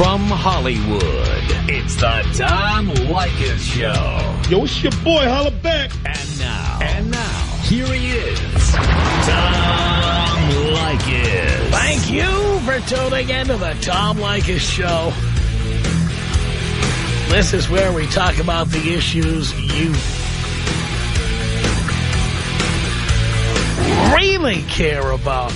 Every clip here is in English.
From Hollywood, it's the Tom Leykis Show. Yo, it's your boy, holla back. And now, and now, here he is, Tom Leykis. Thank you for tuning in to the Tom Leykis Show. This is where we talk about the issues you really care about.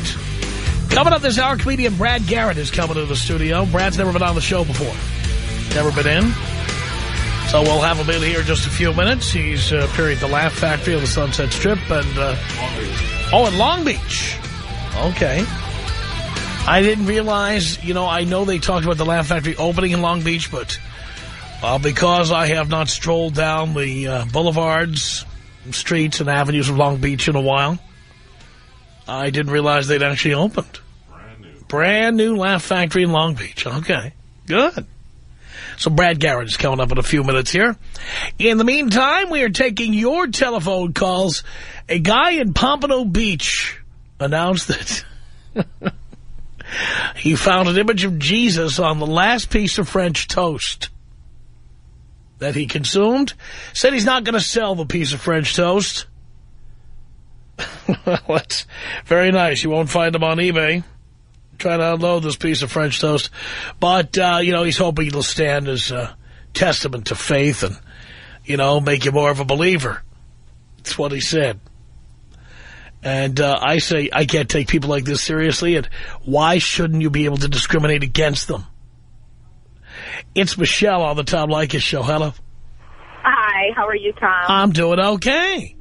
Coming up this hour, comedian Brad Garrett is coming to the studio. Brad's never been on the show before. Never been in. So we'll have him in here in just a few minutes. He's uh, appearing at the Laugh Factory on the Sunset Strip. and uh, Oh, in Long Beach. Okay. I didn't realize, you know, I know they talked about the Laugh Factory opening in Long Beach, but uh, because I have not strolled down the uh, boulevards, streets, and avenues of Long Beach in a while, I didn't realize they'd actually opened. Brand new. Brand new Laugh Factory in Long Beach. Okay, good. So Brad Garrett is coming up in a few minutes here. In the meantime, we are taking your telephone calls. A guy in Pompano Beach announced that he found an image of Jesus on the last piece of French toast that he consumed. Said he's not going to sell the piece of French toast. well, that's very nice. You won't find them on eBay. Try to unload this piece of French toast. But, uh, you know, he's hoping it'll stand as a testament to faith and, you know, make you more of a believer. That's what he said. And uh, I say I can't take people like this seriously. And why shouldn't you be able to discriminate against them? It's Michelle on the Tom Leykis show. Hello. Hi, how are you, Tom? I'm doing okay.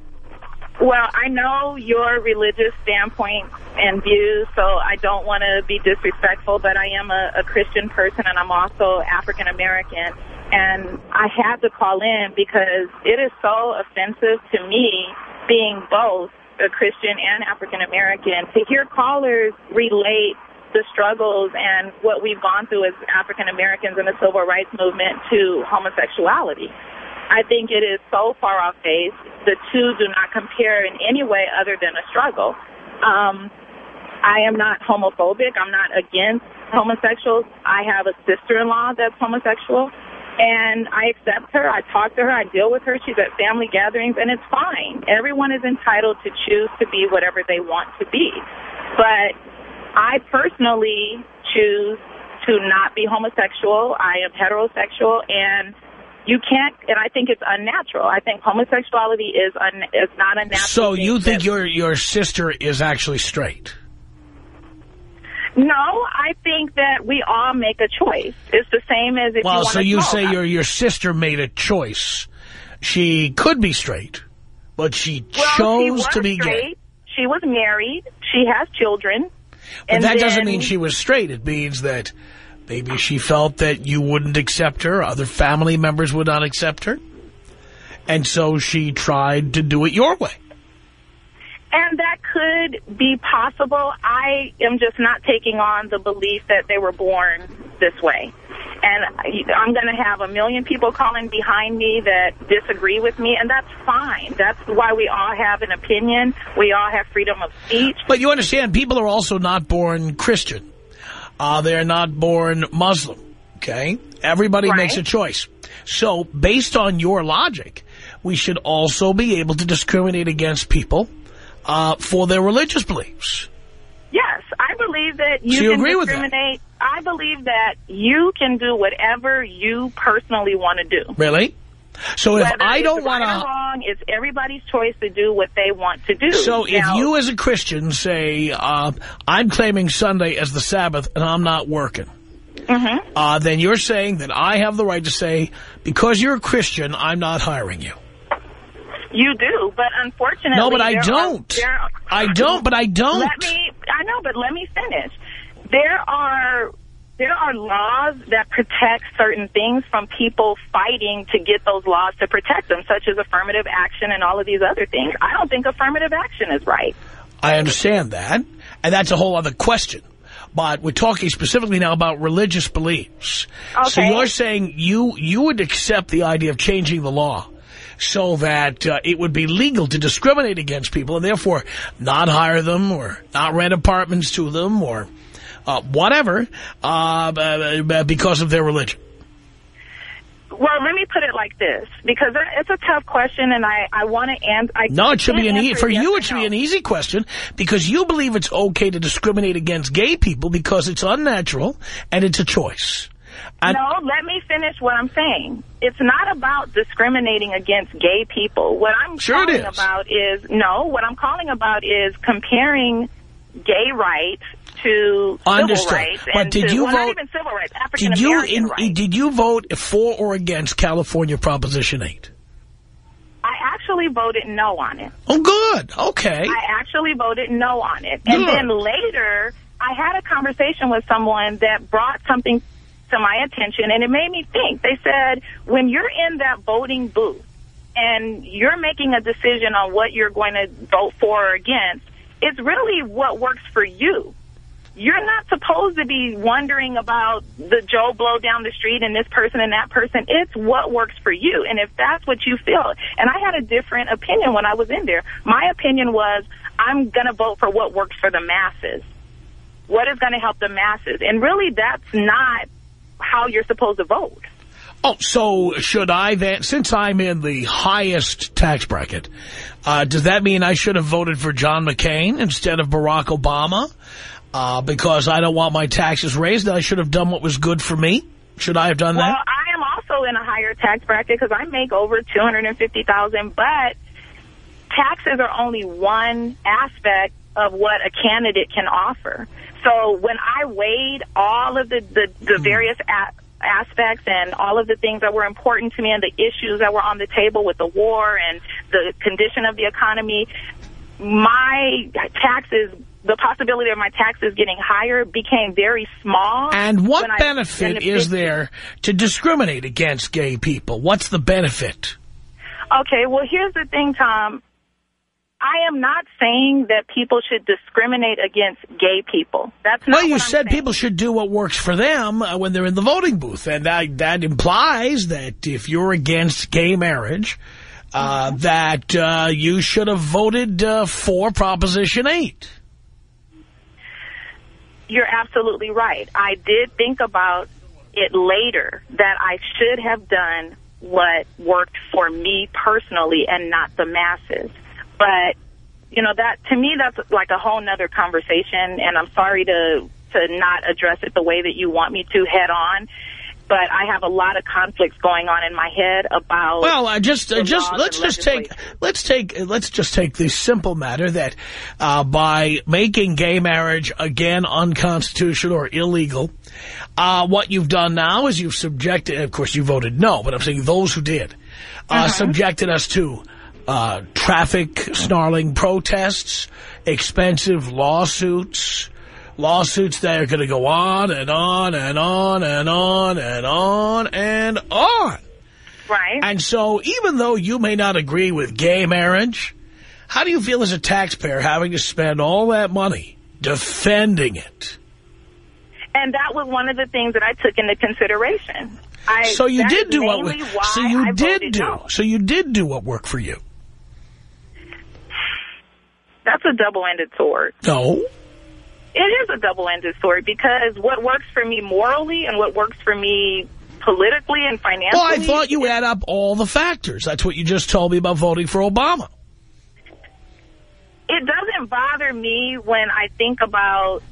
Well, I know your religious standpoint and views, so I don't want to be disrespectful, but I am a, a Christian person and I'm also African American. And I had to call in because it is so offensive to me being both a Christian and African American to hear callers relate the struggles and what we've gone through as African Americans in the civil rights movement to homosexuality. I think it is so far off base. The two do not compare in any way other than a struggle. Um, I am not homophobic. I'm not against homosexuals. I have a sister-in-law that's homosexual, and I accept her. I talk to her. I deal with her. She's at family gatherings, and it's fine. Everyone is entitled to choose to be whatever they want to be. But I personally choose to not be homosexual. I am heterosexual, and you can't, and I think it's unnatural. I think homosexuality is un, is not a natural. So you think that, your your sister is actually straight? No, I think that we all make a choice. It's the same as if well, you want so you say your your sister made a choice. She could be straight, but she well, chose she to be straight. gay. She was married. She has children. But and that doesn't mean she was straight. It means that maybe she felt that you wouldn't accept her, other family members would not accept her. And so she tried to do it your way. And that could be possible. I am just not taking on the belief that they were born this way. And I'm going to have a million people calling behind me that disagree with me, and that's fine. That's why we all have an opinion. We all have freedom of speech. But you understand, people are also not born Christian. Uh, they're not born Muslim, okay? Everybody Right. makes a choice. So, based on your logic, we should also be able to discriminate against people uh, for their religious beliefs. Yes, I believe that you So you can agree with that? discriminate. I believe that you can do whatever you personally want to do. Really? So if Whether I don't want or to... wrong, it's everybody's choice to do what they want to do. So if Now- you as a Christian say, uh, I'm claiming Sunday as the Sabbath and I'm not working, Mhm. uh, then you're saying that I have the right to say, because you're a Christian, I'm not hiring you. You do, but unfortunately... No, but I don't. there are- I don't, but I don't. Let me... I know, but let me finish. There are... There are laws that protect certain things from people fighting to get those laws to protect them, such as affirmative action and all of these other things. I don't think affirmative action is right. I understand that, and that's a whole other question. But we're talking specifically now about religious beliefs. Okay. So you're saying you you would accept the idea of changing the law so that uh, it would be legal to discriminate against people and therefore not hire them or not rent apartments to them or uh, whatever, uh, because of their religion? Well, let me put it like this, because it's a tough question, and I, I want to answer. No, it should be an e for yes you. It should no. be an easy question because you believe it's okay to discriminate against gay people because it's unnatural and it's a choice. No, let me finish what I'm saying. It's not about discriminating against gay people. What I'm Sure calling is. about is, no, what I'm calling about is comparing gay rights to Understood. civil rights. But did to, you well, not vote- even civil rights, did you in, rights. did you vote for or against California Proposition 8? I actually voted no on it. Oh, good. Okay. I actually voted no on it. And then later, I had a conversation with someone that brought something to my attention, and it made me think. They said, when you're in that voting booth and you're making a decision on what you're going to vote for or against, it's really what works for you. You're not supposed to be wondering about the Joe Blow down the street and this person and that person. It's what works for you. And if that's what you feel, and I had a different opinion when I was in there. My opinion was I'm going to vote for what works for the masses. What is going to help the masses? And really, that's not how you're supposed to vote. Oh, so should I then, since I'm in the highest tax bracket, uh, does that mean I should have voted for John McCain instead of Barack Obama? Uh, because I don't want my taxes raised, I should have done what was good for me? Should I have done Well, that? I am also in a higher tax bracket because I make over two hundred and fifty thousand. But taxes are only one aspect of what a candidate can offer. So when I weighed all of the the, the various a- aspects and all of the things that were important to me and the issues that were on the table with the war and the condition of the economy, my taxes. The possibility of my taxes getting higher became very small. And what benefit is there to discriminate against gay people? What's the benefit? Okay, well, here's the thing, Tom. I am not saying that people should discriminate against gay people. That's not Well, you said saying. people should do what works for them uh, when they're in the voting booth. And that, that implies that if you're against gay marriage, uh, Mm-hmm. that uh, you should have voted uh, for Proposition 8. You're absolutely right. I did think about it later that I should have done what worked for me personally and not the masses. But, you know, that to me, that's like a whole nother conversation. And I'm sorry to, to not address it the way that you want me to head on. But I have a lot of conflicts going on in my head about. Well, uh, just uh, just let's just take let's take let's just take the simple matter that uh, by making gay marriage again unconstitutional or illegal, uh, what you've done now is you've subjected. Of course, you voted no, but I'm saying those who did uh, subjected us to uh, traffic snarling protests, expensive lawsuits. Lawsuits that are going to go on and on and on and on and on and on. Right. And so even though you may not agree with gay marriage, how do you feel as a taxpayer having to spend all that money defending it? And that was one of the things that I took into consideration. I, So you did do what mainly wo- why so you I did do no. so you did do what worked for you. That's a double-ended sword. No. It is a double-ended sword because what works for me morally and what works for me politically and financially. Well, I thought you add up all the factors. That's what you just told me about voting for Obama. It doesn't bother me when I think about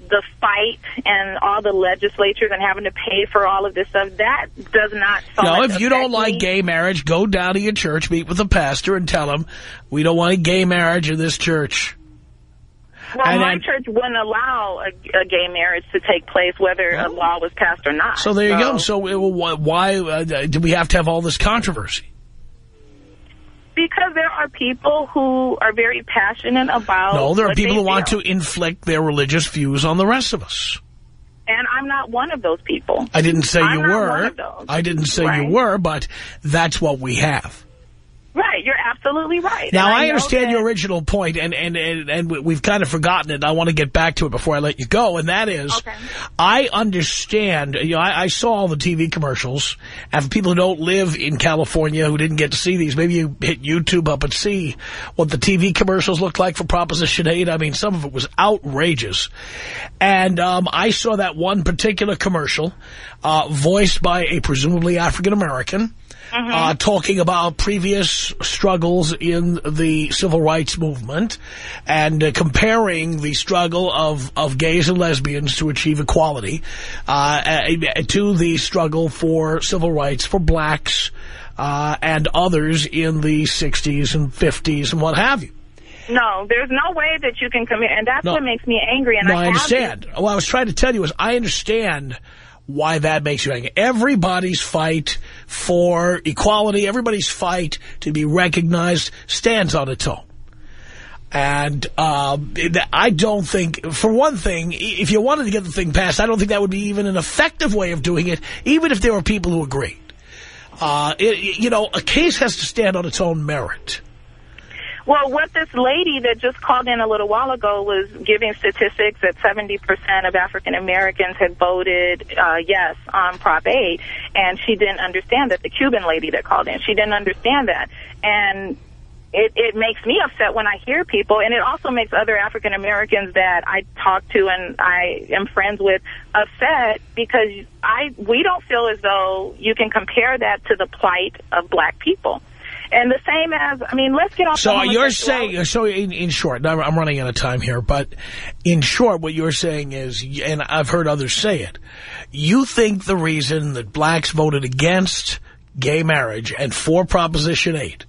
the fight and all the legislatures and having to pay for all of this stuff. That does not. No, if you don't like me. gay marriage, go down to your church, meet with the pastor, and tell him, we don't want gay marriage in this church. Well, and my then- church wouldn't allow a, a gay marriage to take place, whether a law was passed or not. So there you go. So uh, wh- why uh, do we have to have all this controversy? Because there are people who are very passionate about. No, there are people who want to inflict their religious views on the rest of us. And I'm not one of those people. I didn't say I'm you were. one of those. I didn't say Right. you were, but that's what we have. Right, you're absolutely right. Now, I, know understand your original point, and, and, and, and we- we've kind of forgotten it. I want to get back to it before I let you go, and that is, Okay. I understand, you know, I, I saw all the TV commercials, and for people who don't live in California who didn't get to see these, maybe you hit YouTube up and see what the TV commercials looked like for Proposition 8. I mean, some of it was outrageous. And um, I saw that one particular commercial uh, voiced by a presumably African-American, uh, talking about previous struggles in the civil rights movement and uh, comparing the struggle of, of gays and lesbians to achieve equality uh, to the struggle for civil rights for blacks uh, and others in the 60s and 50s and what have you. No, there's no way that you can come here, and that's No. what makes me angry. And No, I, I understand. What I was trying to tell you is I understand why that makes you angry. Everybody's fight for equality, everybody's fight to be recognized stands on its own. And um, I don't think, for one thing, if you wanted to get the thing passed, I don't think that would be even an effective way of doing it, even if there were people who agreed. Uh, it, you know, a case has to stand on its own merit. Well, what this lady that just called in a little while ago was giving statistics that 70% of African Americans had voted uh, yes on Prop 8, and she didn't understand that. The Cuban lady that called in, she didn't understand that. And it, it makes me upset when I hear people, and it also makes other African Americans that I talk to and I am friends with upset because I we don't feel as though you can compare that to the plight of black people. And the same as, I mean, let's get off So you're saying, so in, in short, I'm running out of time here, but in short, what you're saying is, and I've heard others say it, you think the reason that blacks voted against gay marriage and for Proposition 8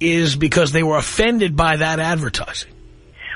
is because they were offended by that advertising.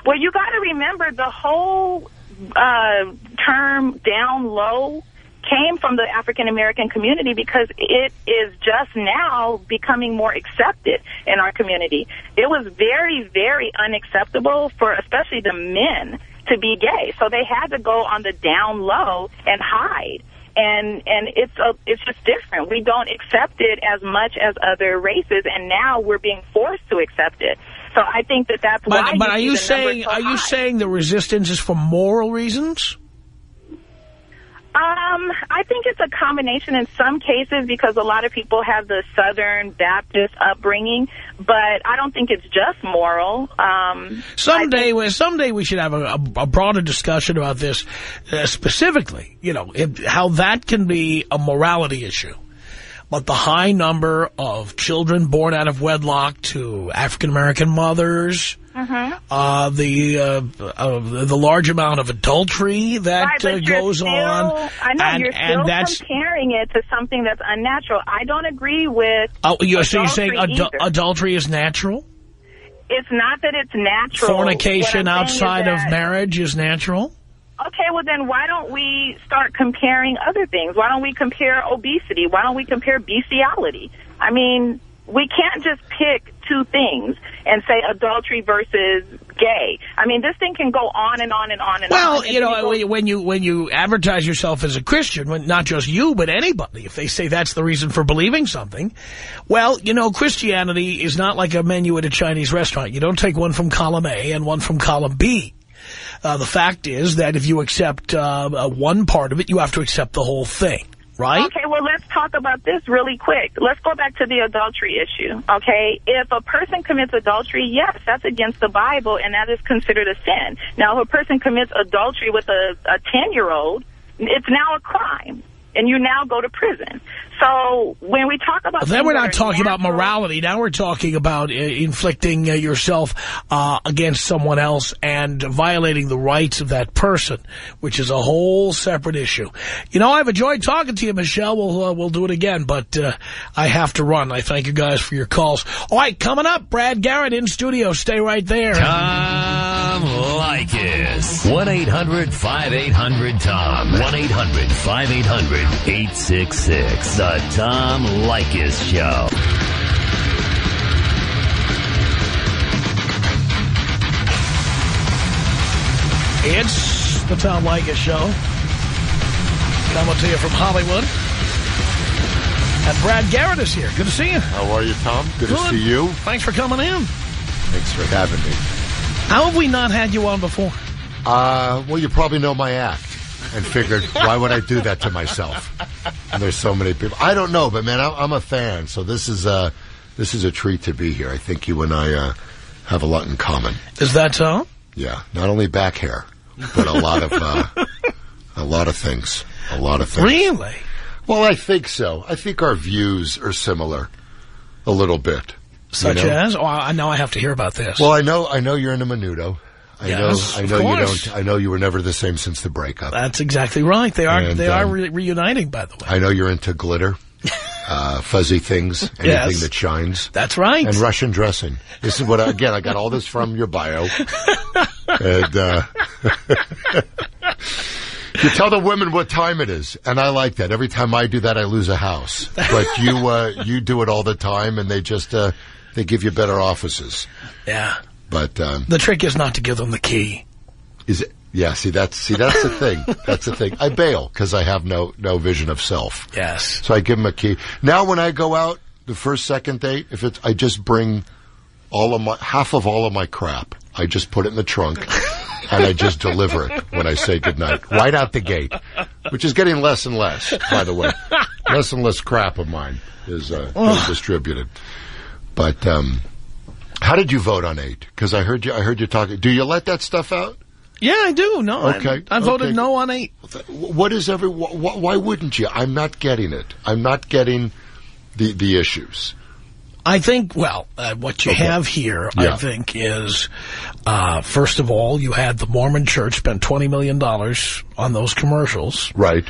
Well, you got to remember the whole uh, term down low came from the African American community because it is just now becoming more accepted in our community. It was very, very unacceptable for especially the men to be gay. So they had to go on the down low and hide. And and it's a, it's just different. We don't accept it as much as other races, and now we're being forced to accept it. So I think that that's why. But, but are you saying, so are you saying the resistance is for moral reasons? Um, I think it's a combination in some cases because a lot of people have the Southern Baptist upbringing, but I don't think it's just moral. Um, Someday, we someday we should have a, a, a broader discussion about this uh, specifically, you know, it, how that can be a morality issue. But the high number of children born out of wedlock to African-American mothers, Mm-hmm. uh, the uh, uh, the large amount of adultery that right, uh, goes still, on. I know and, you're and still that's, comparing it to something that's unnatural. I don't agree with. Oh, you're, so you're saying adultery adu either. adultery is natural? It's not that it's natural. Fornication What I'm saying is outside of marriage is natural? Okay, well then why don't we start comparing other things? Why don't we compare obesity? Why don't we compare bestiality? I mean, we can't just pick two things and say adultery versus gay. I mean, this thing can go on and on and on and on. Well, you know, when you when you advertise yourself as a Christian, when not just you, but anybody, if they say that's the reason for believing something, well, you know, Christianity is not like a menu at a Chinese restaurant. You don't take one from column A and one from column B. Uh, the fact is that if you accept uh, uh, one part of it, you have to accept the whole thing, right? Okay, well, let's talk about this really quick. Let's go back to the adultery issue, okay? If a person commits adultery, yes, that's against the Bible, and that is considered a sin. Now, if a person commits adultery with a, a 10-year-old, it's now a crime, and you now go to prison. So when we talk about... Then things we're not are talking about morality. Now we're talking about uh, inflicting uh, yourself uh, against someone else and violating the rights of that person, which is a whole separate issue. You know, I've enjoyed talking to you, Michelle. We'll, uh, we'll do it again, but uh, I have to run. I thank you guys for your calls. All right, coming up, Brad Garrett in studio. Stay right there. Tom Leykis. 1-800-5800-TOM. 1-800-5800-866. The Tom Leykis Show. It's the Tom Leykis Show. Coming to you from Hollywood. And Brad Garrett is here. Good to see you. How are you, Tom? Good, Good. to see you. Thanks for coming in. Thanks for having me. How have we not had you on before? Uh, well, you probably know my act and figured, why would I do that to myself? And there's so many people. I don't know, but man, I'm, I'm a fan, so this is uh, this is a treat to be here. I think you and I uh, have a lot in common. Is that so? Yeah, not only back hair, but a lot of uh, a lot of things. A lot of things. Really? Well, I think so. I think our views are similar, a little bit. Such you know? as? Oh, I know I have to hear about this. Well, I know, I know you're into Menudo. I Yes, know, I of know you don't. I know you were never the same since the breakup. That's exactly right. They are And, they are um, re- reuniting, by the way. I know you're into glitter, uh, fuzzy things, anything Yes. that shines, That's right. and Russian dressing. This is what I, again I got all this from your bio, and uh, you tell the women what time it is, and I like that. Every time I do that, I lose a house, but you uh, you do it all the time, and they just uh, they give you better offices. yeah. But um, The trick is not to give them the key. Is it? Yeah. See, that's see, that's the thing. That's the thing. I bail because I have no no vision of self. Yes. So I give them a key. Now, when I go out the first second date, if it's, I just bring all of my half of all of my crap. I just put it in the trunk. And I just deliver it when I say goodnight, right out the gate, which is getting less and less, by the way. Less and less crap of mine is, uh, is distributed. But, um, how did you vote on eight? Because I heard you, I heard you talking. Do you let that stuff out? Yeah, I do. No, I- Okay, I, voted okay. no on eight. What is every? Wh- wh- why wouldn't you? I'm not getting it. I'm not getting the the issues. I think, well, uh, what you Okay. have here, Yeah. I think, is, uh, first of all, you had the Mormon church spend $20 million on those commercials. Right.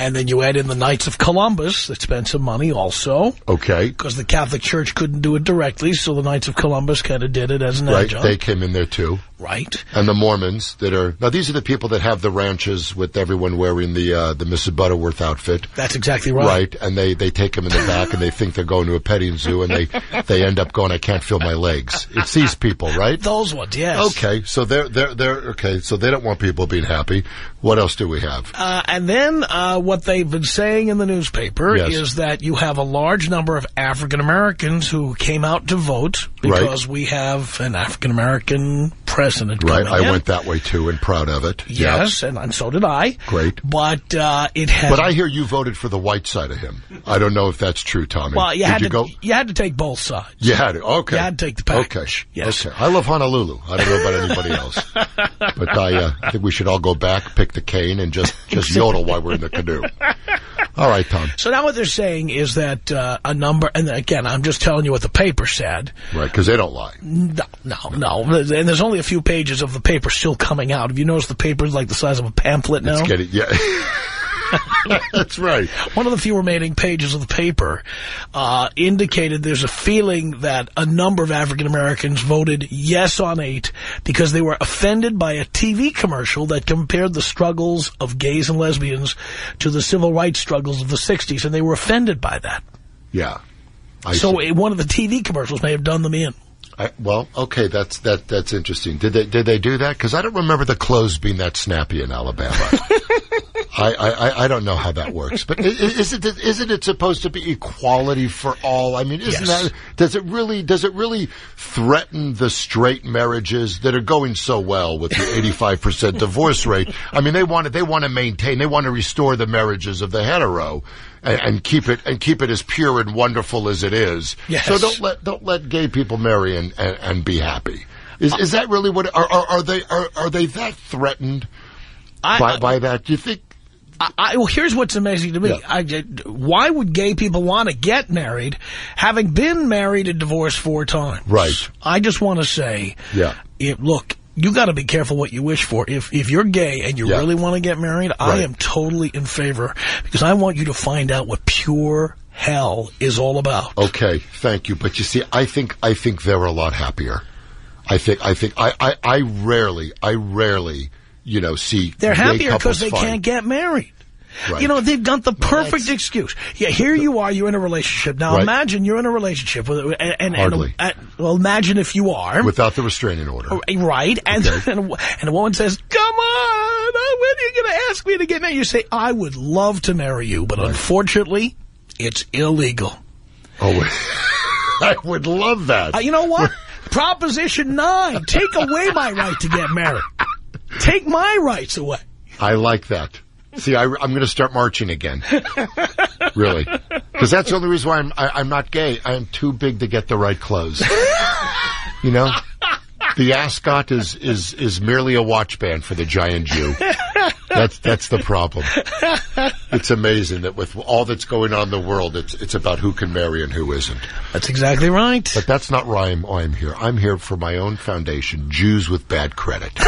And then you add in the Knights of Columbus that spent some money also. Okay. Because the Catholic Church couldn't do it directly, so the Knights of Columbus kind of did it as an Right. adjunct. They came in there too. right. And the Mormons that are now these are the people that have the ranches with everyone wearing the uh, the Mrs. Butterworth outfit. That's exactly right. Right, and they, they take them in the back, and they think they're going to a petting zoo, and they they end up going, I can't feel my legs. It's these people, right? Those ones, yes. Okay, so they're they're they're okay. So they don't want people being happy. What else do we have? Uh, and then uh, what they've been saying in the newspaper Yes. is that you have a large number of African Americans who came out to vote Right. because we have an African American president. Right, I in. went that way too, and proud of it. Yes, and, and so did I. Great. But uh, it has. But I hear you voted for the white side of him. I don't know if that's true, Tommy. well, you Did had you to. go? You had to take both sides. You had it. Okay. You had to take the package. Okay. Yes. Okay. I love Honolulu. I don't know about anybody else, but I, uh, I think we should all go back, pick the cane, and just just yodel while we're in the canoe. All right, Tom. So now what they're saying is that uh, a number, and again, I'm just telling you what the paper said. Right, because they don't lie. No, no, no. And there's only a few pages of the paper still coming out. Have you noticed the paper's like the size of a pamphlet now? Let's get it. Yeah. That's right. One of the few remaining pages of the paper uh, indicated there's a feeling that a number of African Americans voted yes on 8 because they were offended by a TV commercial that compared the struggles of gays and lesbians to the civil rights struggles of the 60s, and they were offended by that. Yeah. I So see. one of the TV commercials may have done them in. I, well, okay, that's that that's interesting. Did they did they do that? Because I don't remember the clothes being that snappy in Alabama. I, I, I- don't know how that works, but is it isn't it supposed to be equality for all? I mean, isn't Yes. that does it really does it really threaten the straight marriages that are going so well with the eighty five percent divorce rate? I mean, they want to they want to maintain they want to restore the marriages of the hetero. And, and keep it and keep it as pure and wonderful as it is. Yes. So don't let don't let gay people marry and, and, and be happy. Is is that really what are are, are they are, are they that threatened I, by by that? Do you think? I, I, well, here's what's amazing to me. Yeah. I, why would gay people want to get married, having been married and divorced four times? Right. I just want to say, Yeah. if, look, you got to be careful what you wish for. If if you're gay and you Yeah. really want to get married, I am totally in favor because I want you to find out what pure hell is all about. Okay, thank you. But you see, I think I think they're a lot happier. I think I think I I, I rarely I rarely you know see They're happier because they fight. can't get married. Right. You know, they've got the perfect that's- excuse. Yeah, here you are, you're in a relationship. Now Right. imagine you're in a relationship with, and, and, Hardly. and well, imagine if you are. without the restraining order. Right, and Okay. and, a, and a woman says, "Come on, uh, when are you going to ask me to get married?" You say, "I would love to marry you, but unfortunately, it's illegal. Oh, I would love that. Uh, you know what? Proposition 9, take away my right to get married. Take my rights away. I like that. See, I, am going to start marching again. really, because that's the only reason why I'm I, I'm not gay. I am too big to get the right clothes. You know, the ascot is is is merely a watch band for the giant Jew. That's that's the problem. It's amazing that with all that's going on in the world, it's it's about who can marry and who isn't. That's exactly right. But that's not why I'm, why I'm here. I'm here for my own foundation, Jews with Bad Credit.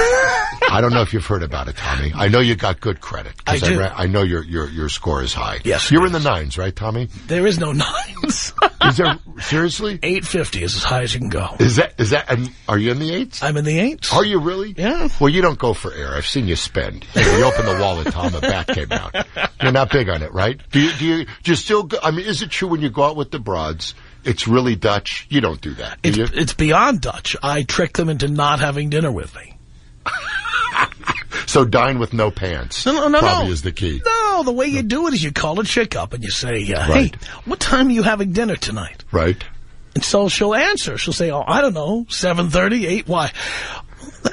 I don't know if you've heard about it, Tommy. I know you got good credit. I do. ra- I know your, your, your score is high. Yes, You're it in the nines, right, Tommy? There is no nines. Is there, seriously? 850 is as high as you can go. Is that, is that, and are you in the eights? I'm in the eights. Are you really? Yeah. Well, you don't go for air. I've seen you spend. When you open the wallet, Tom, a bat came out. You're not big on it, right? Do you, do you, do you still go, I mean, is it true when you go out with the broads, it's really Dutch? You don't do that, do It's, you? it's beyond Dutch. I trick them into not having dinner with me. So dine with no pants. No, no, no, Probably no. is the key. No, the way you do it is you call a chick up and you say, uh, Right. hey, what time are you having dinner tonight? Right? And so she'll answer. She'll say, oh, I don't know, 7.30, 8, why?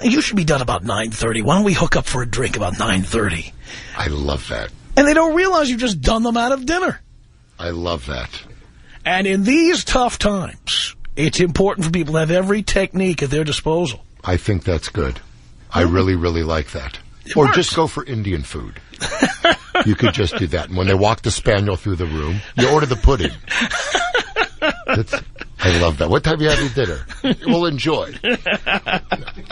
You should be done about 9.30. Why don't we hook up for a drink about 9.30? I love that. And they don't realize you've just done them out of dinner. I love that. And in these tough times, it's important for people to have every technique at their disposal. I think that's good. I really, really like that. Or works. just go for Indian food. you could just do that. And when they walk the spaniel through the room, you order the pudding. That's, I love that. What time you having dinner? We'll enjoy.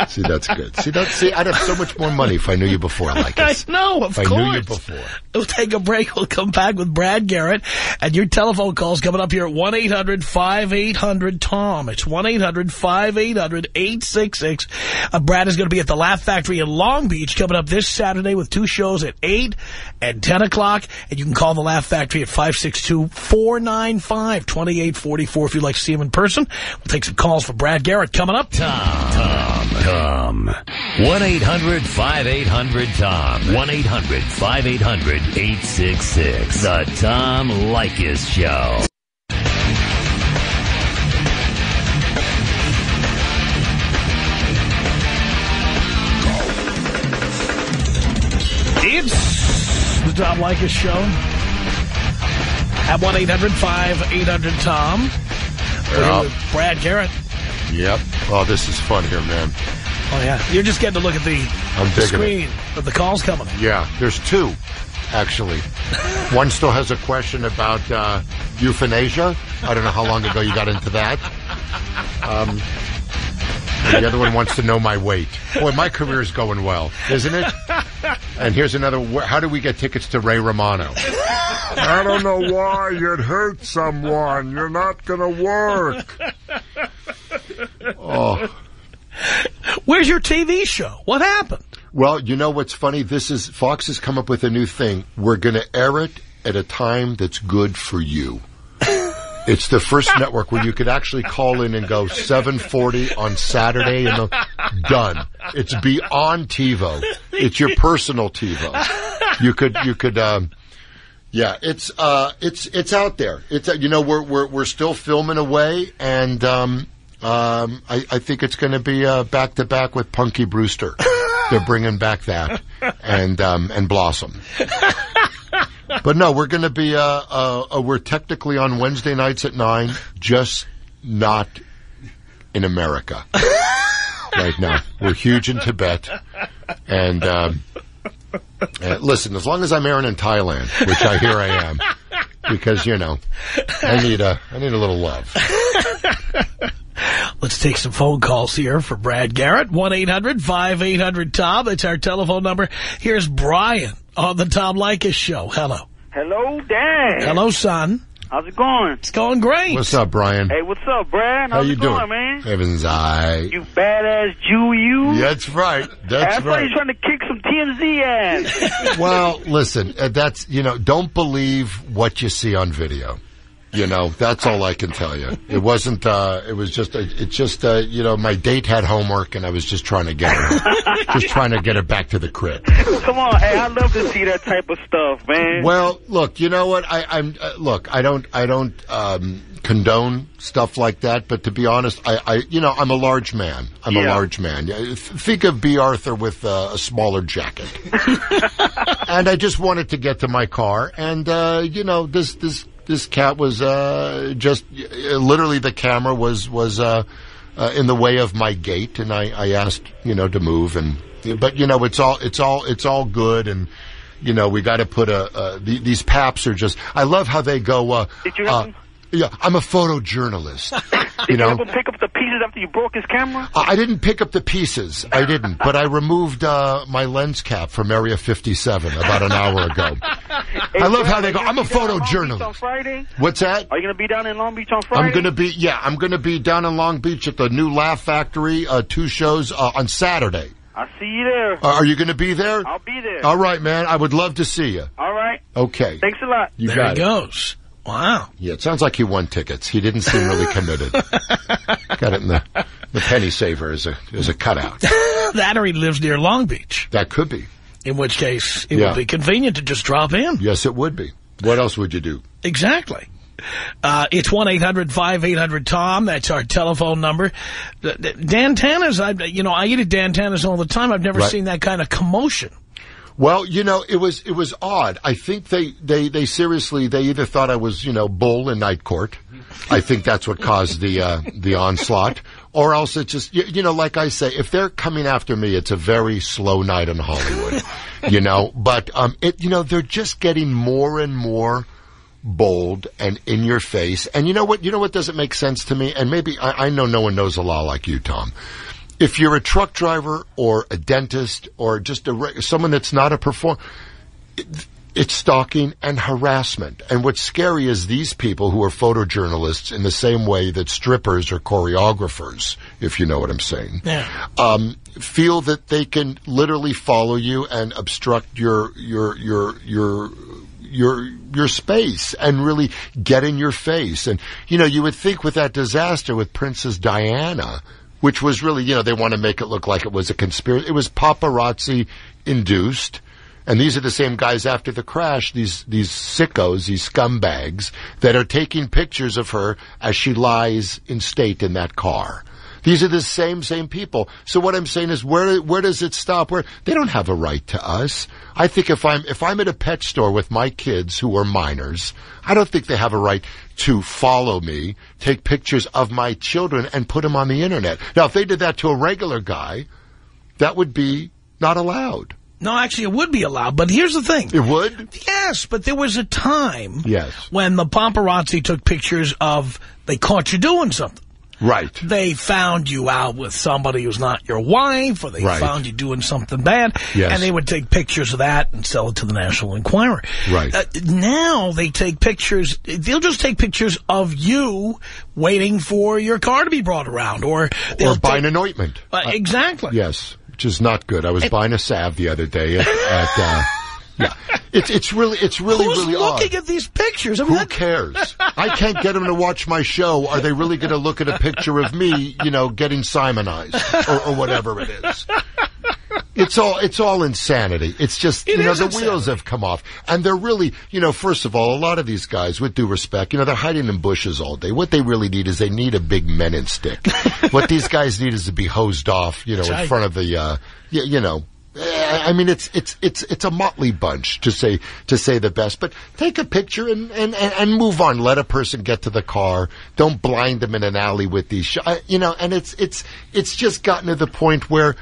See, that's good. See, that, see, I'd have so much more money if I knew you before like I this. know, of If I course. knew you before. We'll take a break. We'll come back with Brad Garrett. And your telephone calls coming up here at 1-800-5800-TOM. It's 1-800-5800-866. Uh, Brad is going to be at the Laugh Factory in Long Beach coming up this Saturday with two shows at 8 and 10 o'clock. And you can call the Laugh Factory at 562-495-2844 if you'd like to see him in person. We'll take some calls for Brad Garrett coming up. Tom. Tom. Tom. 1-800-5800-TOM. 1-800-5800-866. The Tom Leykis Show. It's the Tom Leykis Show at 1-800-5800-TOM. We're Yeah. with Brad Garrett. Yep. Oh, this is fun here, man. Oh, yeah. You're just getting to look at the, the screen with the calls coming. Yeah, there's two, actually. One still has a question about uh, euthanasia. I don't know how long ago you got into that. Um, and the other one wants to know my weight. Boy, my career is going well, isn't it? And here's another. wh- How do we get tickets to Ray Romano? I don't know why you'd hurt someone. You're not going to work. Oh. Where's your TV show? What happened? Well, you know what's funny? This is Fox has come up with a new thing. We're going to air it at a time that's good for you. It's the first network where you could actually call in and go 740 on Saturday and done. It's beyond TiVo. It's your personal TiVo. You could, you could, um, yeah, it's, uh, it's, it's out there. It's, uh, you know, we're, we're, we're still filming away and, um, um, I, I think it's going to be, uh, back to back with Punky Brewster. They're bringing back that and, um, and Blossom. But no, we're going to be. Uh, uh, uh, we're technically on Wednesday nights at nine, just not in America right now. We're huge in Tibet, and um, uh, listen. As long as I'm airing in Thailand, which I hear I am, because you know, I need a I need a little love. Let's take some phone calls here for Brad Garrett. 1-800-5800-TOM. That's our telephone number. Here's Brian on the Tom Leykis Show. Hello. Hello, Dad. Hello, son. How's it going? It's going great. What's up, Brian? Hey, what's up, Brad? How you it going, doing, man? Heavens, I. You badass Jew, you. That's right. That's I thought right. you were trying to kick some TMZ ass. Well, listen, uh, that's, you know, don't believe what you see on video. You know, that's all I can tell you. It wasn't. uh It was just. It just. uh You know, my date had homework, and I was just trying to get her, just trying to get her back to the crib. Come on, hey, I love to see that type of stuff, man. Well, look, you know what? I, I'm uh, look. I don't. I don't um, condone stuff like that. But to be honest, I, I you know, I'm a large man. I'm a large man. Think of Bea Arthur with uh, a smaller jacket. and I just wanted to get to my car, and uh, you know, this this this cat was uh, just uh, literally the camera was was. Uh, uh, in the way of my gate, and I, I asked, you know, to move, and but you know, it's all it's all it's all good, and you know, we got to put a uh, the, these paps are just. I love how they go. Uh, Did you uh, have- yeah, I'm a photojournalist. Did you you know, ever pick up the pieces after you broke his camera? I I didn't pick up the pieces. I didn't, but I removed uh, my lens cap from Area 57 about an hour ago. I love how they go. I'm a Are you gonna be down in Long Beach On. Friday? What's that? Are you gonna be down in Long Beach on Friday? I'm going to be, yeah, I'm going to be down in Long Beach at the new Laugh Factory, uh, two shows uh, on Saturday. I'll see you there. Uh, are you going to be there? I'll be there. All right, man. I would love to see you. All right. Okay. Thanks a lot. You there got he it. goes. Wow. Yeah, it sounds like he won tickets. He didn't seem really committed. got it in the, the penny saver as a as a cutout. That or he lives near Long Beach, That could be. in which case it Yeah. would be convenient to just drop in. Yes, it would be. What else would you do? Exactly. Uh, it's 1-800-5800-TOM. That's our telephone number. Dan Tana's, I, you know, I eat at Dan Tana's all the time. I've never Right. seen that kind of commotion. Well, you know, it was it was odd. I think they they they seriously they either thought I was you know bull in night court. I think that's what caused the uh, the onslaught, or else it's just you, you know, like I say, if they're coming after me, it's a very slow night in Hollywood, you know. But um, it you know they're just getting more and more bold and in your face. And you know what? You know what doesn't make sense to me? And maybe I, I know no one knows a law like you, Tom. If you're a truck driver or a dentist or just a re- someone that's not a performer, it's stalking and harassment. And what's scary is these people who are photojournalists in the same way that strippers or choreographers, if you know what I'm saying, Yeah. um, feel that they can literally follow you and obstruct your your your your your your space and really get in your face. And you know, you would think with that disaster with Princess Diana, which was really, you know, they want to make it look like it was a conspiracy. It was paparazzi induced. And these are the same guys after the crash, these, these sickos, these scumbags that are taking pictures of her as she lies in state in that car. These are the same, same people. So what I'm saying is where, where does it stop? Where, they don't have a right to us. I think if I'm, if I'm at a pet store with my kids who are minors, I don't think they have a right to follow me, take pictures of my children and put them on the internet. Now, if they did that to a regular guy, that would be not allowed. No, actually, it would be allowed. But here's the thing. It would? Yes, but there was a time Yes. when the paparazzi took pictures of, they caught you doing something. Right. They found you out with somebody who's not your wife, or they Right. found you doing something bad, Yes. and they would take pictures of that and sell it to the National Enquirer. Right. Uh, now they take pictures, they'll just take pictures of you waiting for your car to be brought around, or Or buying an ointment. Uh, exactly. Yes, which is not good. I was buying a salve the other day at, at uh, yeah. It's it's really it's really Who's really looking odd. at these pictures? I mean, Who that- cares? I can't get them to watch my show. Are they really going to look at a picture of me, you know, getting Simonized or, or whatever it is? It's all it's all insanity. It's just It you know the wheels have come off, and they're really you know first of all a lot of these guys, with due respect, you know they're hiding in bushes all day. What they really need is they need a big menace stick. what these guys need is to be hosed off, you know, in front of the uh, you, you know. Eh, I mean, it's it's it's it's a motley bunch to say to say the best. But take a picture and and, and, move on. Let a person get to the car. Don't blind them in an alley with these. Sh- uh, you know, and it's it's it's just gotten to the point where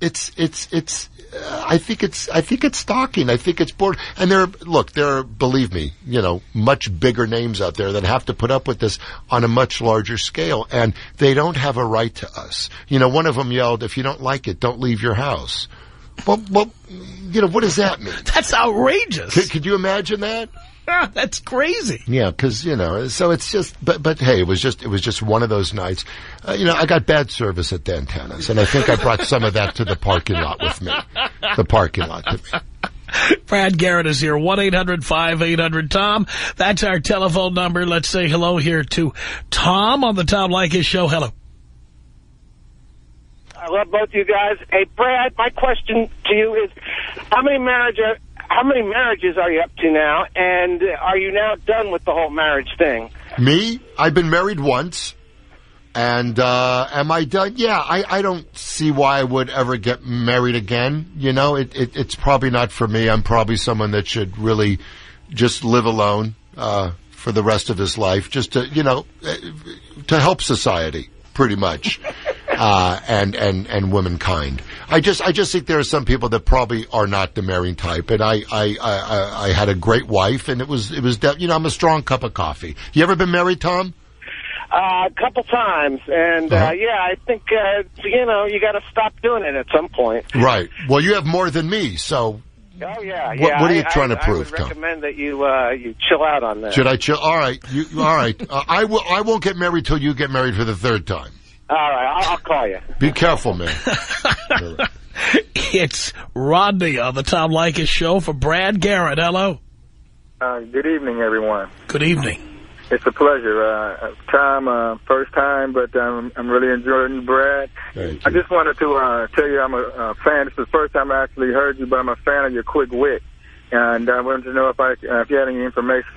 it's it's it's. Uh, I think it's I think it's stalking. I think it's bored. And there, are look, there are believe me, you know, much bigger names out there that have to put up with this on a much larger scale, and they don't have a right to us. You know, one of them yelled, "If you don't like it, don't leave your house." Well, well, you know, what does that mean? That's outrageous. Could, could you imagine that? That's crazy. Yeah, because you know, so it's just, but but hey, it was just it was just one of those nights. Uh, you know, I got bad service at Dan Tana's, and I think I brought some of that to the parking lot with me. The parking lot to me. Brad Garrett is here, 1-800-5800-TOM. That's our telephone number. Let's say hello here to Tom on the Tom Leykis show. Hello. I love both you guys. Hey, Brad, my question to you is, how many marriage are, how many marriages are you up to now? And are you now done with the whole marriage thing? Me, I've been married once. And uh, am I done? Yeah, I, I don't see why I would ever get married again. You know, it, it, it's probably not for me. I'm probably someone that should really just live alone uh, for the rest of his life, just to, you know, eh, to help society, pretty much, uh, and and and womankind. I just I just think there are some people that probably are not the marrying type, and I I I, I- had a great wife, and it was it was you know I'm a strong cup of coffee. You ever been married, Tom? Uh, a couple times, and uh, Uh-huh. yeah, I think uh, you know you got to stop doing it at some point. Right. Well, you have more than me, so Oh yeah, What- yeah. what are you I- trying to I, prove, I would Tom? recommend that you uh, you chill out on that. should I chill? All right. You all right? Uh, I will. I won't get married till you get married for the third time. All right, I'll, I'll call you. Be careful, man. It's Rodney on the Tom Leykis show for Brad Garrett. Hello. Uh, good evening, everyone. Good evening. It's a pleasure. Uh, Tom, uh, first time, but um, I'm really enjoying Brad. Thank I just wanted to uh, tell you I'm a, a fan. This is the first time I actually heard you, but I'm a fan of your quick wit. And I wanted to know if I uh, if you had any information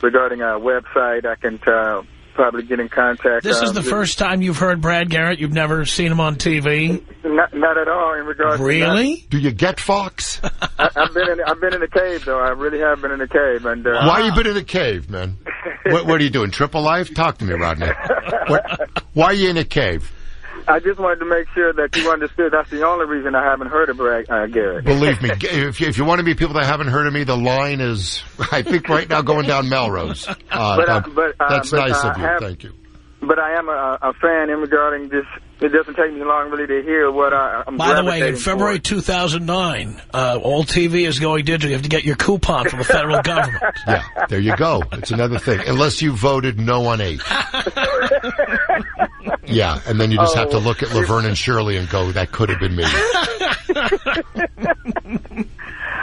regarding a website I can uh, probably get in contact. This uh, is the first time you've heard Brad Garrett. You've never seen him on TV. Not, not at all in regards. To Really? Do you get Fox? I, I've been in I've been in the cave though. I really have been in the cave, and uh, Why you been in a cave, man? What, what are you doing? Triple life? Talk to me, Rodney. What, why are you in a cave? I just wanted to make sure that you understood. That's the only reason I haven't heard of Brad uh, Garrett. Believe me, if you, if you want to be people that haven't heard of me, the line is, I think, right now going down Melrose. Uh, But, uh, uh, but, uh, that's but, nice uh, of you. have- Thank you. But I am a, a fan in regarding this. It doesn't take me long really to hear what I, I'm By the way, in February toward. 2009, uh, all TV is going digital. You have to get your coupon from the federal government. Yeah, there you go. It's another thing. Unless you voted no on eight. Yeah, and then you just have to look at Laverne and Shirley and go, that could have been me.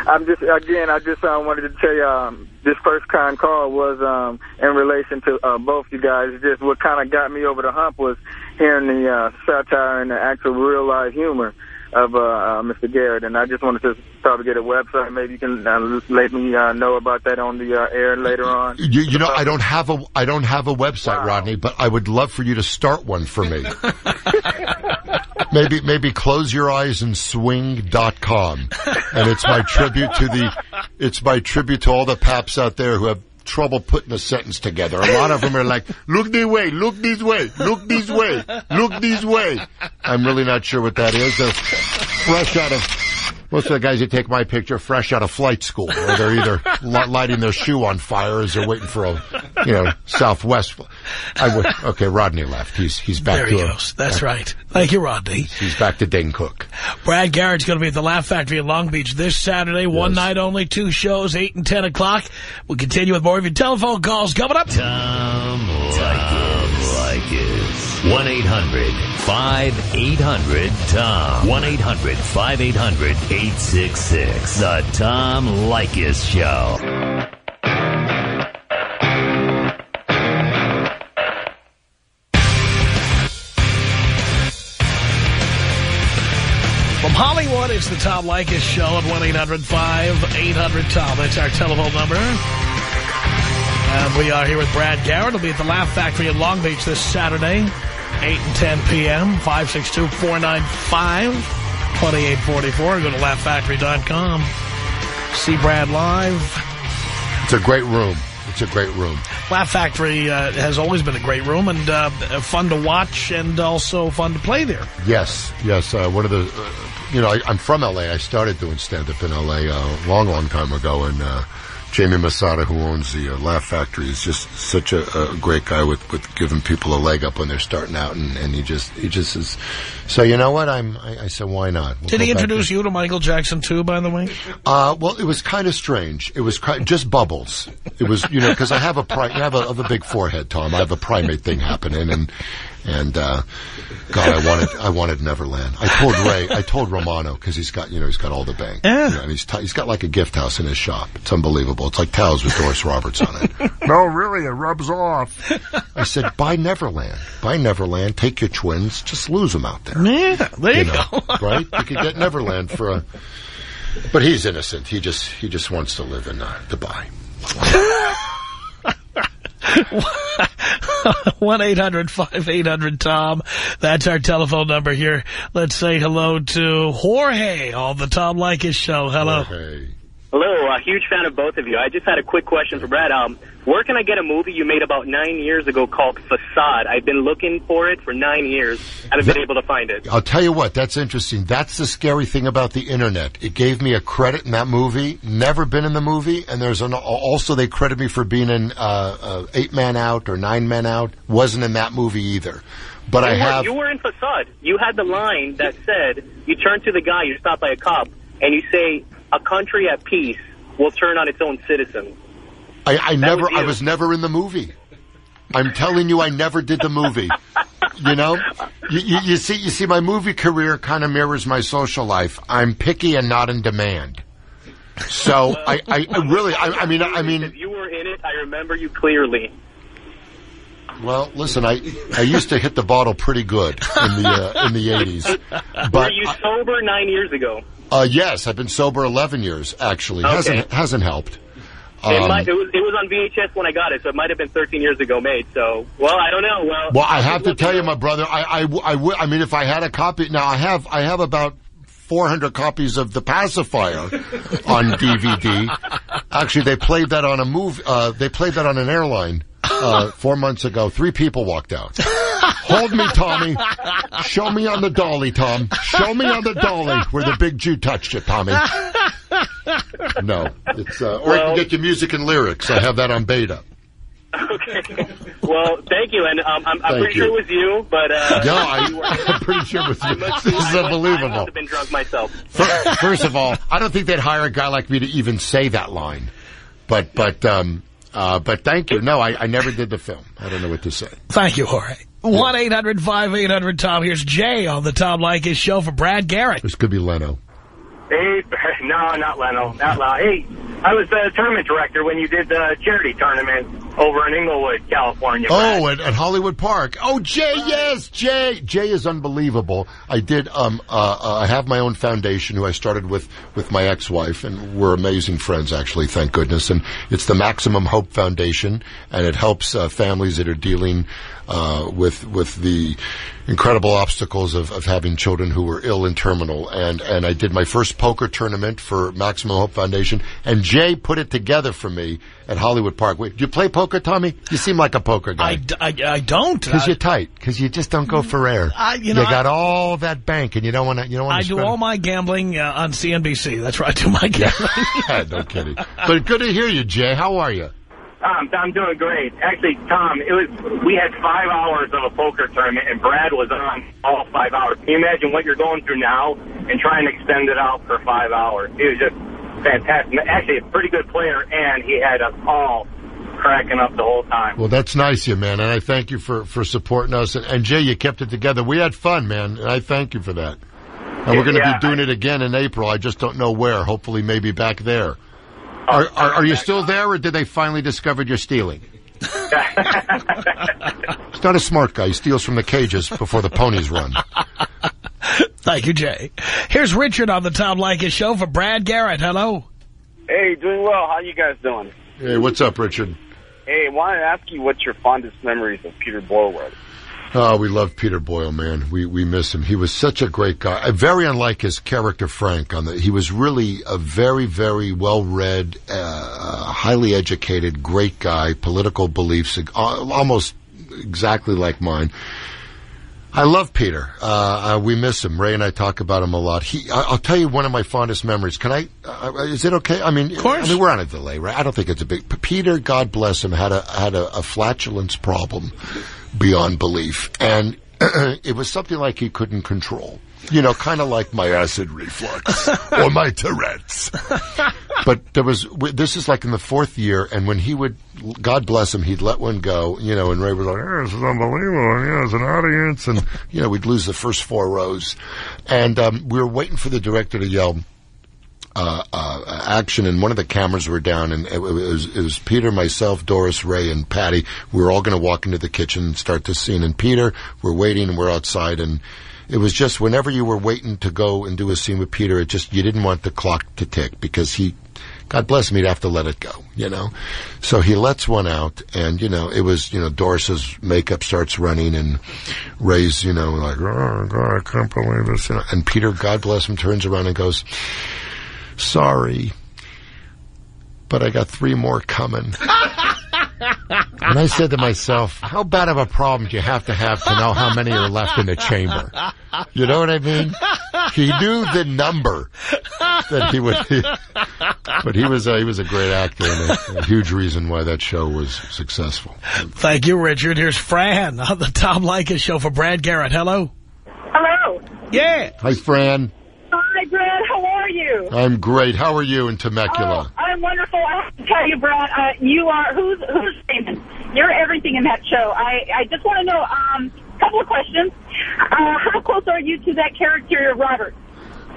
I'm just again. I just uh, wanted to tell you um, this first con call was um, in relation to uh, both you guys. Just what kind of got me over the hump was hearing the uh, satire and the actual real life humor of uh, uh, Mr. Garrett, and I just wanted to probably get a website. Maybe you can uh, let me uh, know about that on the uh, air later on. You, you know, I don't have a I don't have a website, Wow. Rodney, but I would love for you to start one for me. maybe maybe close your eyes and swing.com. And it's my tribute to the it's my tribute to all the paps out there who have trouble putting a sentence together. A lot of them are like, look this way, look this way, look this way, look this way. I'm really not sure what that is. They're fresh out of most of the guys that take my picture fresh out of flight school, or they're either lighting their shoe on fire as they're waiting for a, you know, Southwest. I would, okay, Rodney left. He's he's back There to he a- goes. That's right. Thank you, Rodney. He's back to Dane Cook. Brad Garrett's going to be at the Laugh Factory in Long Beach this Saturday. One night only, two shows, 8 and 10 o'clock. We'll continue with more of your telephone calls coming up. Tom Leykis. 1-800-5800-TOM. 1-800-5800-866. The Tom Leykis Show. From Hollywood, it's the Tom Leykis Show at 1-800-5800-TOM. That's our telephone number. And we are here with Brad Garrett. He'll be at the Laugh Factory in Long Beach this Saturday, 8 and 10 p.m., 562-495-2844. Go to laughfactory.com. See Brad live. It's a great room. It's a great room. Laugh Factory uh, has always been a great room and uh, fun to watch and also fun to play there. Yes, yes. Uh, one of the, uh, you know, I, I'm from LA. I started doing stand up in LA a long, long time ago, and uh, Jamie Masada, who owns the uh, Laugh Factory, is just such a, a great guy with, with giving people a leg up when they're starting out, and, and he just he just is. So you know what? I'm. I, I said, why not? We'll Did he introduce to- you to Michael Jackson, too, by the way? Uh, well, it was kind of strange. It was just bubbles. It was, you know, because I have a pri- I have a, I have a big forehead, Tom. I have a primate thing happening, and And uh, God, I wanted I wanted Neverland. I told Ray, I told Romano because he's got you know he's got all the bank. Yeah. You know, and he's t- he's got like a gift house in his shop. It's unbelievable. It's like towels with Doris Roberts on it. no, really, it rubs off. I said, buy Neverland. Buy Neverland. Take your twins. Just lose them out there. Yeah, there you, You know, go. right? You could get Neverland for a. But he's innocent. He just he just wants to live in uh, Dubai. One eight hundred five eight hundred Tom. That's our telephone number here. Let's say hello to Jorge on the Tom Leykis show. Hello. Hey. Hello, a huge fan of both of you. I just had a quick question for Brad. Um, where can I get a movie you made about nine years ago called Facade? I've been looking for it for nine years. I haven't been able to find it. I'll tell you what, that's interesting. That's the scary thing about the internet. It gave me a credit in that movie. Never been in the movie, and there's an also they credit me for being in uh, uh, Eight Man Out or Nine Men Out. Wasn't in that movie either. But I were, have. you were in Facade. You had the line that said, you turn to the guy, you're stopped by a cop, and you say, a country at peace will turn on its own citizens. I, I never. was. I was never in the movie. I'm telling you, I never did the movie. You know, you, you, you see, you see, my movie career kind of mirrors my social life. I'm picky and not in demand. So I, I, I really, I, I mean, I mean, If you were in it, I remember you clearly. well, listen, I, I used to hit the bottle pretty good in the uh, in the '80s, Were but you sober nine years ago? Uh, yes, I've been sober 11 years. Actually, Okay. hasn't hasn't helped. it, Um, might, it, was, it was on VHS when I got it, so it might have been 13 years ago made. So, well, I don't know. Well, Well, I have to tell you, my brother, I, I, w- I, w- I mean, if I had a copy, now I have, I have about 400 copies of The Pacifier on DVD. Actually, they played that on a move, uh, they played that on an airline, uh, four months ago. Three people walked out. Hold me, Tommy. Show me on the dolly, Tom. Show me on the dolly where the big Jew touched you, Tommy. No, it's, uh, or I can get your music and lyrics. I have that on beta. Okay. Well, thank you, and um, I'm, I'm Thank pretty sure it was you, but uh, No, I, I'm pretty sure it was you. must, This is I must- I unbelievable. must have been drunk myself. Fir- First of all, I don't think they'd hire a guy like me to even say that line. But but um uh but thank you. No, I, I never did the film. I don't know what to say. Thank you, Jorge. One eight hundred five eight hundred Tom. Here's Jay on the Tom Leykis show for Brad Garrett. This could be Leno. Hey, no, not Leno, not Leno. Hey, I was the tournament director when you did the charity tournament over in Inglewood, California. Oh, at, at Hollywood Park. Oh, Jay, yes, Jay. Jay is unbelievable. I did. Um, uh, uh, I have my own foundation who I started with with my ex-wife, and we're amazing friends, actually. Thank goodness. And it's the Maximum Hope Foundation, and it helps uh, families that are dealing uh, with with the incredible obstacles of, of having children who were ill and terminal. And and I did my first poker tournament for Maximum Hope Foundation, and Jay put it together for me at Hollywood Park. Wait, do you play poker, Tommy? You seem like a poker guy. I I don't. Because you're tight. Because you just don't go for air. I- you know, you got all that bank, and you don't want to. You don't want I to. do all my gambling uh, on CNBC. That's where I do my gambling. no kidding. But good to hear you, Jay. How are you? Um, I'm doing great. Actually, Tom, it was we had five hours of a poker tournament, and Brad was on all five hours. Can you imagine what you're going through now and trying to extend it out for five hours? He was just fantastic. Actually, a pretty good player, and he had us all cracking up the whole time. Well, that's nice, of you man, and I thank you for for supporting us. And, and Jay, you kept it together. We had fun, man, and I thank you for that. And we're going to Yeah, be doing it again in April. I just don't know where. Hopefully, maybe back there. Oh, are, are, are you still there, or did they finally discover you're stealing? He's not a smart guy. He steals from the cages before the ponies run. Thank you, Jay. Here's Richard on the Tom Leykis show for Brad Garrett. Hello. Hey, doing well. How you guys doing? Hey, what's up, Richard? Hey, wanted to ask you what your fondest memories of Peter Boyle were. Oh, we love Peter Boyle, man. We we miss him. He was such a great guy. Uh, Very unlike his character Frank. On the, he was really a very very well read, uh, highly educated, great guy. Political beliefs uh, almost exactly like mine. I love Peter. Uh, uh, we miss him. Ray and I talk about him a lot. He, I, I'll tell you one of my fondest memories. Can I? Uh, is it okay? I mean, Of course. I mean, we're on a delay, right? I don't think it's a big. Peter, God bless him, had a had a, a flatulence problem beyond belief, and it was something like he couldn't control. You know, kind of like my acid reflux or my Tourette's. but there was this is like in the fourth year, and when he would, God bless him, he'd let one go, you know, and Ray was like, "Yeah, "This is unbelievable." Yeah, as an audience, and you know, we'd lose the first four rows, and um, we were waiting for the director to yell. Uh, uh, action and one of the cameras were down and it, was, it was Peter, myself, Doris, Ray, and Patty. We were all going to walk into the kitchen and start the scene. And Peter, we're waiting and we're outside and it was just whenever you were waiting to go and do a scene with Peter, it just, you didn't want the clock to tick because he, God bless him, he'd have to let it go, you know? So he lets one out and, you know, it was, you know, Doris's makeup starts running and Ray's, you know, like, oh God, I can't believe this. You know? And Peter, God bless him, turns around and goes, sorry, but I got three more coming. and I said to myself, how bad of a problem do you have to have to know how many are left in the chamber? You know what I mean? He knew the number that he would, but he was, a, he was a great actor and a, a huge reason why that show was successful. Thank you, Richard. Here's Fran on the Tom Leykis show for Brad Garrett. Hello. Hello. Yeah. Hi, Fran. Hi, Brad. How are you? I'm great. How are you in Temecula? Oh, I'm wonderful. I have to tell you, Brad, uh, you are, who's, who's Damon? You're everything in that show. I, I just want to know, um, a couple of questions. Uh, how close are you to that character, Robert?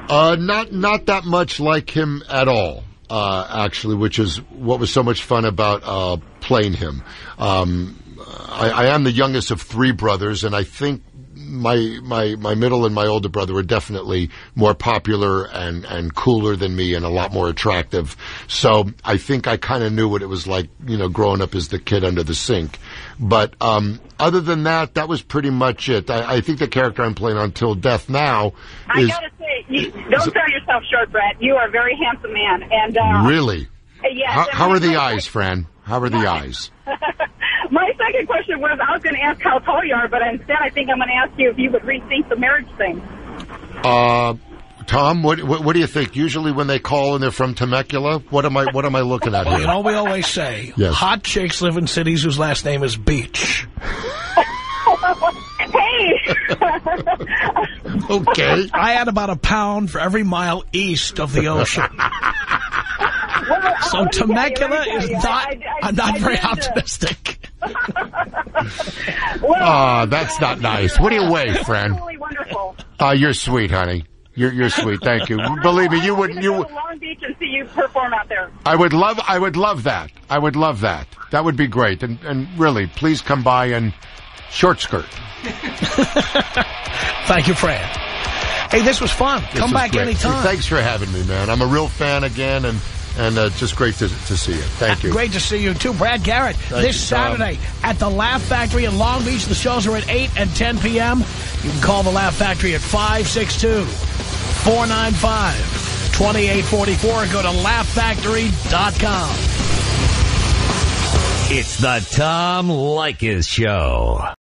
Uh, not not that much like him at all. Uh, actually, which is what was so much fun about uh, playing him. Um, I, I am the youngest of three brothers, and I think my my my middle and my older brother were definitely more popular and and cooler than me and a lot more attractive. So I think I kind of knew what it was like, you know, growing up as the kid under the sink. But um, other than that, that was pretty much it. I, I think the character I'm playing on Till Death now I gotta say, you, don't sell yourself short, Brad. You are a very handsome man, and uh, really. yes, How, how are the eyes, Fran? How are the eyes? My second question was, I was going to ask how tall you are, but instead I think I'm going to ask you if you would rethink the marriage thing. Uh, Tom, what, what what do you think? Usually when they call and they're from Temecula, what am I what am I looking at Well, here? you know, we always say, Yes. hot chicks live in cities whose last name is Beach. hey! okay. I add about a pound for every mile east of the ocean. Well, So let you, Temecula is you, not, I- I- I'm not I very did, optimistic. Well, Ah, that's not nice. What do you weigh, friend? Absolutely wonderful. Uh, you're sweet, honey. You're you're sweet. Thank you. Believe me, you I'm wouldn't. You. go to Long Beach and see you perform out there. I would love. I would love that. I would love that. That would be great. And and really, please come by and short skirt. Thank you, Fran. Hey, this was fun. This Come was back great. anytime. Thanks for having me, man. I'm a real fan again, and and uh, just great to to see you. Thank you. Great to see you, too. Brad Garrett, this you, Saturday at the Laugh Factory in Long Beach. The shows are at 8 and 10 p.m. You can call the Laugh Factory at 562-495-2844 or go to laughfactory.com. It's the Tom Leykis Show.